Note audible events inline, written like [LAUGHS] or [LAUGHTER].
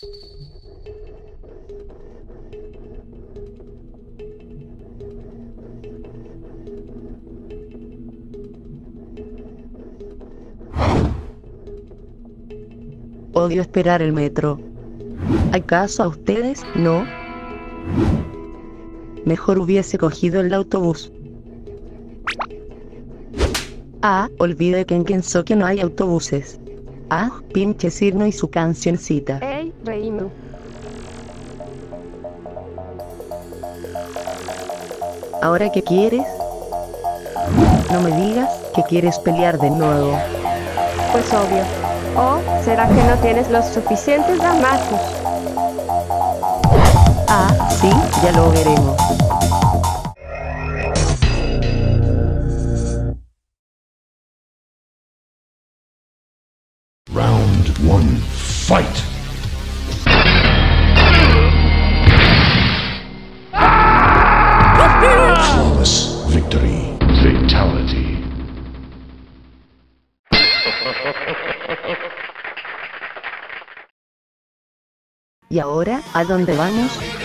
Odio esperar el metro. ¿Acaso a ustedes no? Mejor hubiese cogido el autobús. Ah, olvide que en Kensoke no hay autobuses. Ah, pinche Cirno y su cancioncita. Reimu. ¿Ahora qué quieres? No me digas que quieres pelear de nuevo. Pues obvio. ¿O será que no tienes los suficientes damazos? Ah, sí, ya lo veremos. Round one, fight! [LAUGHS] ¿Y ahora, a dónde vamos?